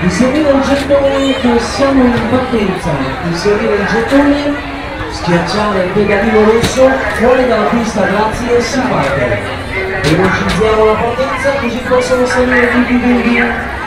Inserire il gettone che siamo in partenza, inserire il gettone, schiacciare il pedalino rosso, fuori dalla pista, grazie e si parte. Velocizziamo la partenza così possono salire tutti i video.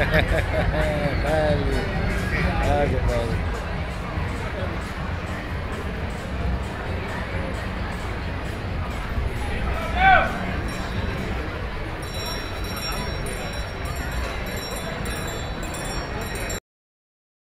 غالي هاجي آه، غالي